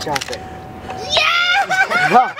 chocolate. Yeah!